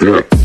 step.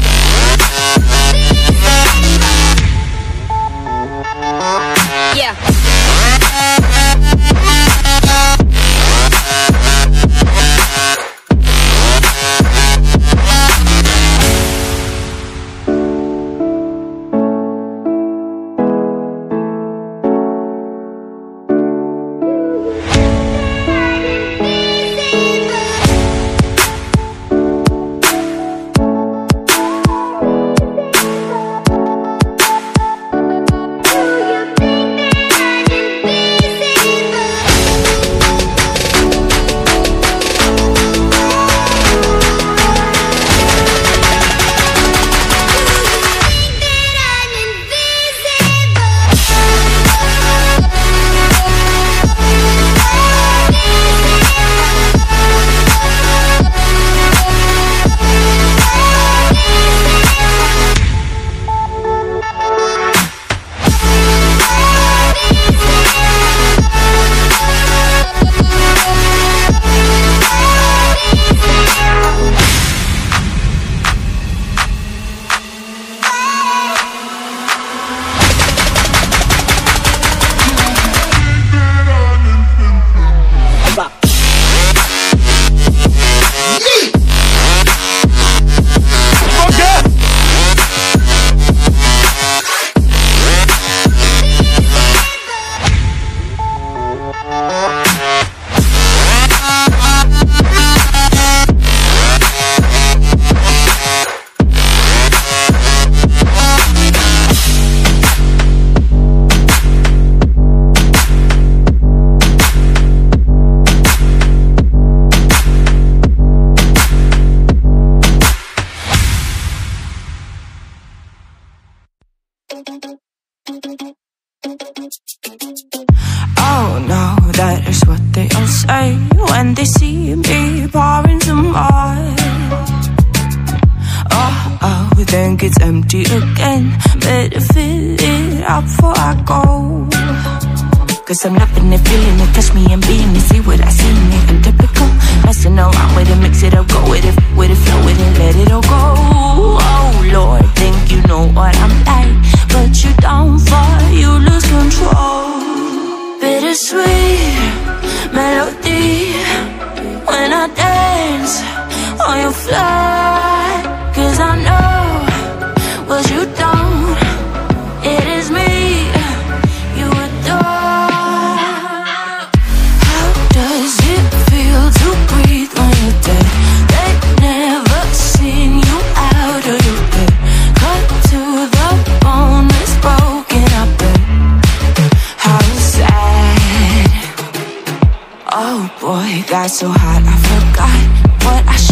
Oh no, that is what they all say When they see me pouring some wine. Oh, oh, then it's empty again. Better fill it up before I go. Cause I'm loving it, feeling it, touch me and being it See what I see in typical. Messing around with it, mix it up, go with it With it, flow with it, let it all go. Cause I know what you don't. It is me you adore. How does it feel to breathe when you're dead? They never seen you out of your bed. Cut to the bone, it's broken, How sad. Oh boy, got so hot, I forgot what I